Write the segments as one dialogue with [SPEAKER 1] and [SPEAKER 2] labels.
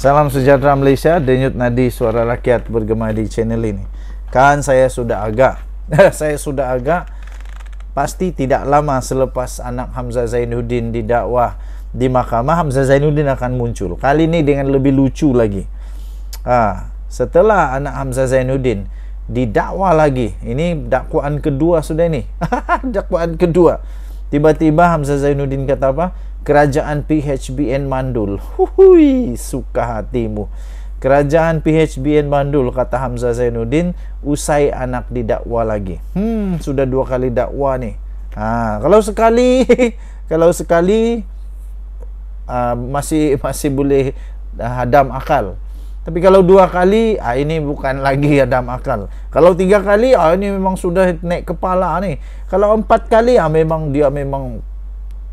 [SPEAKER 1] Salam sejahtera Malaysia, Denyut Nadi Suara Rakyat bergema di channel ini. Kan saya sudah agak, saya sudah agak pasti tidak lama selepas anak Hamzah Zainuddin didakwah di mahkamah Hamzah Zainuddin akan muncul. Kali ini dengan lebih lucu lagi. Ha, setelah anak Hamzah Zainuddin didakwa lagi. Ini dakwaan kedua sudah ini. dakwaan kedua. Tiba-tiba Hamzah Zainuddin kata apa? Kerajaan PHBN Mandul. Hui, suka hatimu. Kerajaan PHBN Mandul kata Hamzah Zainuddin usai anak didakwa lagi. Hmm, sudah dua kali dakwa nih. Ha, kalau sekali kalau sekali uh, masih masih boleh uh, hadam akal. Tapi kalau dua kali, ah ini bukan lagi hadam akal. Kalau tiga kali, ah ini memang sudah naik kepala nih. Kalau empat kali, ah memang dia memang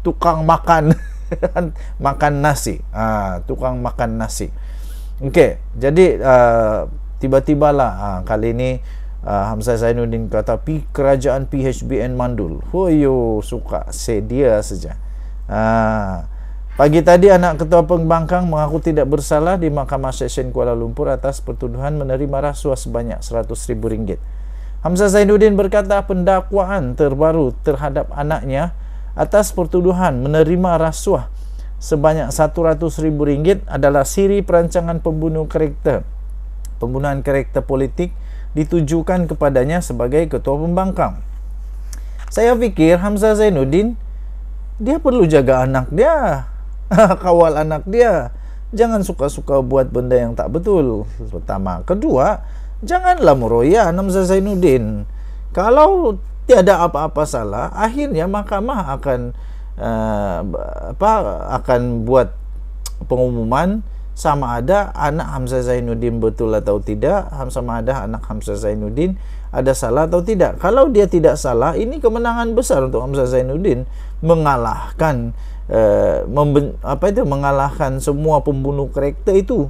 [SPEAKER 1] tukang makan makan nasi. Ah, tukang makan nasi. Okey, jadi uh, tiba-tibalah uh, kali ini uh, Hamzah Zainuddin kata pi kerajaan PHBN Mandul. Hoyo suka sedia saja. Ah, pagi tadi anak ketua pembangkang mengaku tidak bersalah di Mahkamah Session Kuala Lumpur atas pertuduhan menerima rasuah sebanyak RM100,000. Hamzah Zainuddin berkata pendakwaan terbaru terhadap anaknya atas pertuduhan menerima rasuah sebanyak RM100,000 adalah siri perancangan pembunuh karakter pembunuhan karakter politik ditujukan kepadanya sebagai ketua pembangkang. Saya fikir Hamzah Zainuddin dia perlu jaga anak dia, kawal anak dia. Jangan suka-suka buat benda yang tak betul. Pertama, kedua, janganlah meroya Hamzah Zainuddin. Kalau tiada apa-apa salah, akhirnya mahkamah akan uh, apa akan buat pengumuman sama ada anak Hamzah Zainuddin betul atau tidak, sama ada anak Hamzah Zainuddin ada salah atau tidak. Kalau dia tidak salah, ini kemenangan besar untuk Hamzah Zainuddin mengalahkan uh, apa itu mengalahkan semua pembunuh karakter itu.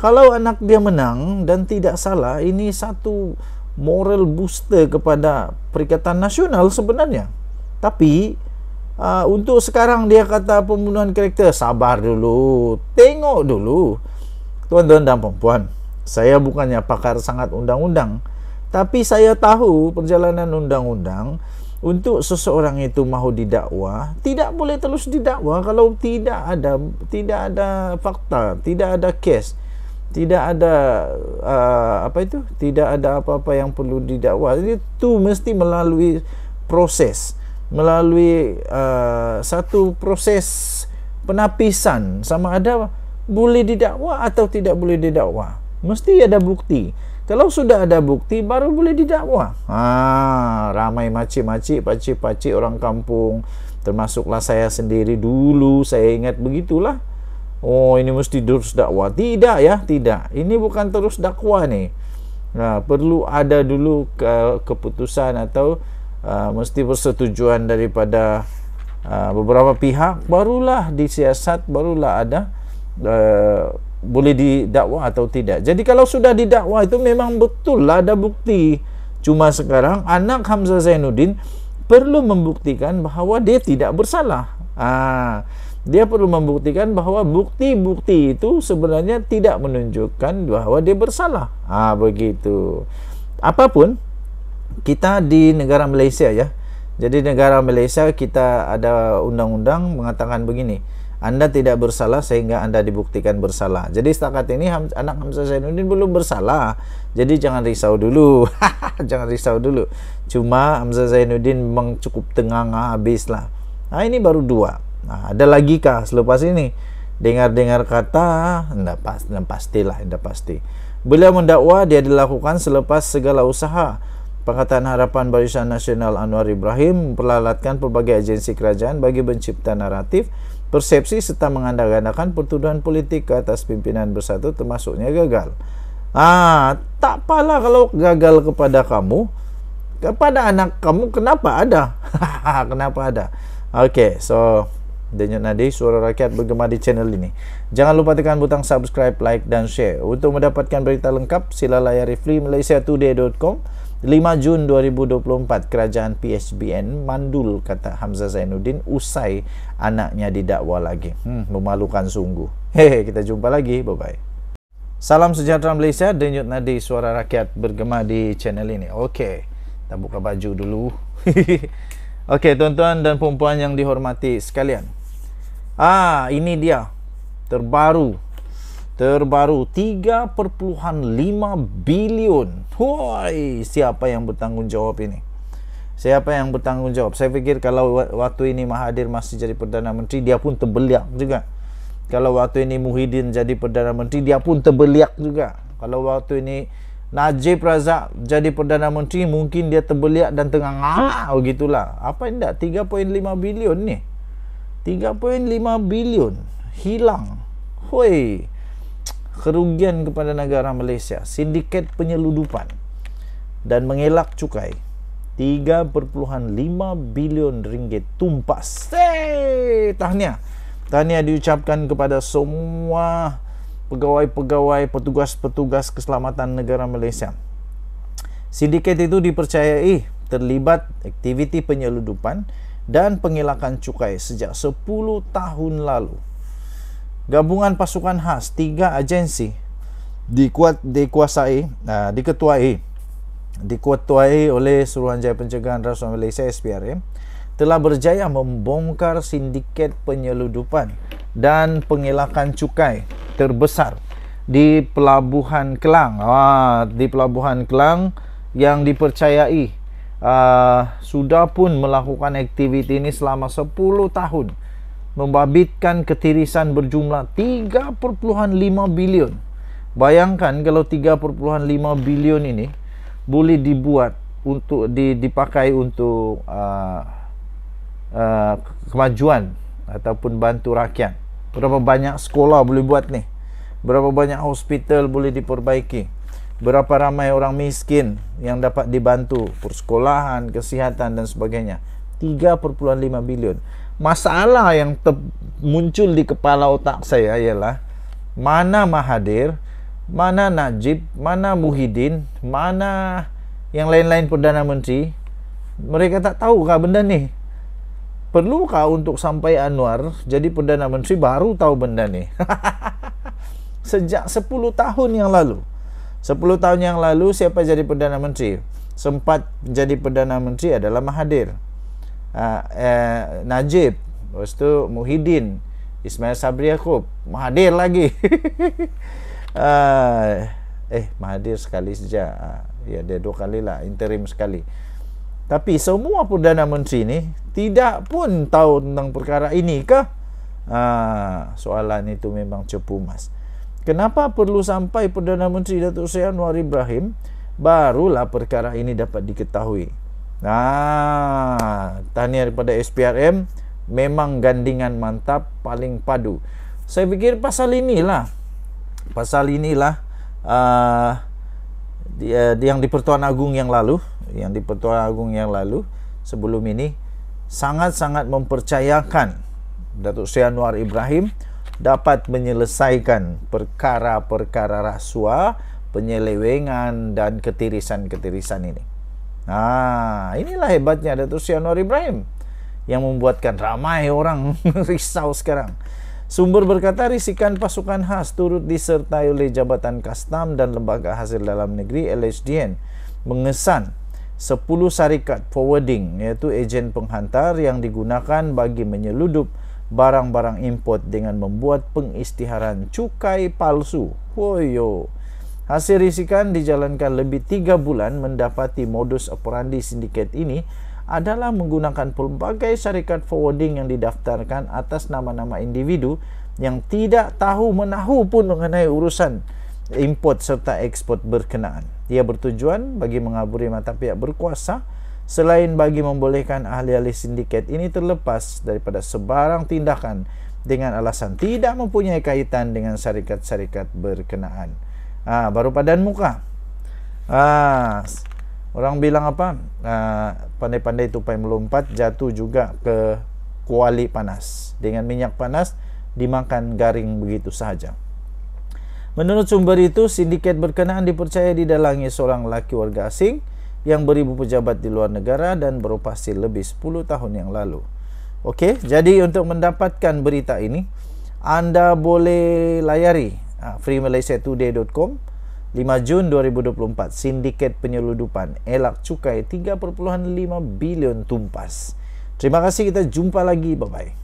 [SPEAKER 1] Kalau anak dia menang dan tidak salah, ini satu moral booster kepada Perikatan Nasional sebenarnya. Tapi uh, untuk sekarang dia kata pembunuhan karakter sabar dulu, tengok dulu. Tuan-tuan dan puan saya bukannya pakar sangat undang-undang, tapi saya tahu perjalanan undang-undang untuk seseorang itu mahu didakwa tidak boleh terus didakwa kalau tidak ada tidak ada fakta, tidak ada kes tidak ada uh, apa itu? Tidak ada apa-apa yang perlu didakwa. Itu mesti melalui proses. Melalui uh, satu proses penapisan. Sama ada boleh didakwa atau tidak boleh didakwa. Mesti ada bukti. Kalau sudah ada bukti baru boleh didakwa. Ha ramai makcik-makcik pakcik-pakcik orang kampung. Termasuklah saya sendiri dulu saya ingat begitulah Oh ini mesti terus dakwah. Tidak ya Tidak. Ini bukan terus dakwah ni. Nah, Perlu ada dulu ke, keputusan Atau uh, Mesti persetujuan daripada uh, Beberapa pihak. Barulah disiasat Barulah ada uh, Boleh didakwa atau tidak. Jadi kalau sudah didakwa itu Memang betul lah ada bukti. Cuma sekarang Anak Hamzah Zainuddin Perlu membuktikan bahawa dia tidak bersalah. Ah, dia perlu membuktikan bahawa bukti-bukti itu sebenarnya tidak menunjukkan bahawa dia bersalah. Ah begitu. Apapun kita di negara Malaysia ya. Jadi negara Malaysia kita ada undang-undang mengatakan begini. Anda tidak bersalah sehingga anda dibuktikan bersalah. Jadi setakat ini anak Hamzah Zainuddin belum bersalah. Jadi jangan risau dulu. jangan risau dulu. Cuma Hamzah Zainuddin memang cukup tengah habislah. Nah ini baru dua. Nah, ada lagi kah selepas ini? Dengar-dengar kata, tidak pasti, tidak pastilah, tidak pasti. Beliau mendakwa dia dilakukan selepas segala usaha. Pakatan Harapan Barisan Nasional Anwar Ibrahim memperlalatkan pelbagai agensi kerajaan bagi mencipta naratif, persepsi serta mengandalkan pertuduhan politik ke atas pimpinan bersatu termasuknya gagal. Ah, tak apalah kalau gagal kepada kamu, kepada anak kamu kenapa ada? kenapa ada? Okay, so Denyut Nadi Suara Rakyat bergema di channel ini. Jangan lupa tekan butang subscribe, like dan share. Untuk mendapatkan berita lengkap, sila layari freemalaysiatoday.com 5 Jun 2024 kerajaan PHBN mandul kata Hamzah Zainuddin usai anaknya didakwa lagi. Hmm, memalukan sungguh. Hehe, kita jumpa lagi. Bye bye. Salam sejahtera Malaysia, denyut nadi suara rakyat bergema di channel ini. Okey, kita buka baju dulu. Okey, tuan-tuan dan puan yang dihormati sekalian. Ah, ini dia. Terbaru terbaru 3.5 bilion. Woi, siapa yang bertanggungjawab ini? Siapa yang bertanggungjawab? Saya fikir kalau waktu ini Mahathir masih jadi Perdana Menteri, dia pun terbeliak juga. Kalau waktu ini Muhyiddin jadi Perdana Menteri, dia pun terbeliak juga. Kalau waktu ini Najib Razak jadi Perdana Menteri, mungkin dia terbeliak dan tengah ngah, oh gitulah. Apa indah? 3.5 bilion ni. 3.5 bilion hilang. Hoi kerugian kepada negara Malaysia sindiket penyeludupan dan mengelak cukai 3.5 bilion ringgit tumpas. Hey, tahniah. Tahniah diucapkan kepada semua pegawai-pegawai petugas-petugas keselamatan negara Malaysia. Sindiket itu dipercayai terlibat aktiviti penyeludupan dan pengelakan cukai sejak 10 tahun lalu gabungan pasukan khas tiga agensi dikuat dikuasai uh, diketuai diketuai oleh Suruhanjaya Pencegahan Rasuah Malaysia SPRM telah berjaya membongkar sindiket penyeludupan dan pengelakan cukai terbesar di Pelabuhan Kelang. Ah, di Pelabuhan Kelang yang dipercayai uh, sudah pun melakukan aktiviti ini selama 10 tahun membabitkan ketirisan berjumlah 3.5 bilion. Bayangkan kalau 3.5 bilion ini boleh dibuat untuk di, dipakai untuk uh, uh, kemajuan ataupun bantu rakyat. Berapa banyak sekolah boleh buat ni? Berapa banyak hospital boleh diperbaiki? Berapa ramai orang miskin yang dapat dibantu persekolahan, kesihatan dan sebagainya? 3.5 bilion masalah yang muncul di kepala otak saya ialah mana Mahathir, mana Najib, mana Muhyiddin, mana yang lain-lain Perdana Menteri. Mereka tak tahu kah benda ni? Perlukah untuk sampai Anwar jadi Perdana Menteri baru tahu benda ni? Sejak 10 tahun yang lalu. 10 tahun yang lalu siapa jadi Perdana Menteri? Sempat jadi Perdana Menteri adalah Mahathir. Uh, uh, Najib. Lepas tu Muhyiddin Ismail Sabri Yaakob. Mahathir lagi. Uh, Eh Mahathir sekali saja. Uh, Ya dia dua kali lah Interim sekali. Tapi semua Perdana Menteri ni Tidak pun tahu tentang perkara ini ke uh, Soalan itu memang cepu mas Kenapa perlu sampai Perdana Menteri Datuk Seri Anwar Ibrahim? Barulah perkara ini dapat diketahui. Nah, tahniah daripada SPRM memang gandingan mantap paling padu. Saya fikir pasal inilah. Pasal inilah uh, dia, yang di Pertuan Agung yang lalu, yang di Pertuan Agung yang lalu sebelum ini sangat-sangat mempercayakan Datuk Seri Anwar Ibrahim dapat menyelesaikan perkara-perkara rasuah, penyelewengan dan ketirisan-ketirisan ini. Ah, inilah hebatnya Datuk Sri Anwar Ibrahim yang membuatkan ramai orang risau sekarang. Sumber berkata risikan pasukan khas turut disertai oleh Jabatan Kastam dan Lembaga Hasil Dalam Negeri LHDN mengesan 10 syarikat forwarding iaitu ejen penghantar yang digunakan bagi menyeludup barang-barang import dengan membuat pengistiharan cukai palsu. Woyo. Hasil risikan dijalankan lebih 3 bulan mendapati modus operandi sindiket ini adalah menggunakan pelbagai syarikat forwarding yang didaftarkan atas nama-nama individu yang tidak tahu menahu pun mengenai urusan import serta ekspor berkenaan. Ia bertujuan bagi mengaburi mata pihak berkuasa selain bagi membolehkan ahli-ahli sindiket ini terlepas daripada sebarang tindakan dengan alasan tidak mempunyai kaitan dengan syarikat-syarikat berkenaan. Ah, baru padan muka. Ah, orang bilang apa? Ah, pandai-pandai tupai melompat jatuh juga ke kuali panas. Dengan minyak panas dimakan garing begitu sahaja. Menurut sumber itu, sindiket berkenaan dipercaya didalangi seorang laki warga asing yang beribu pejabat di luar negara dan beroperasi lebih 10 tahun yang lalu. Okey, jadi untuk mendapatkan berita ini, anda boleh layari uh, freemalaysiatoday.com 5 Jun 2024 sindiket penyeludupan elak cukai 3.5 bilion tumpas. Terima kasih kita jumpa lagi bye bye.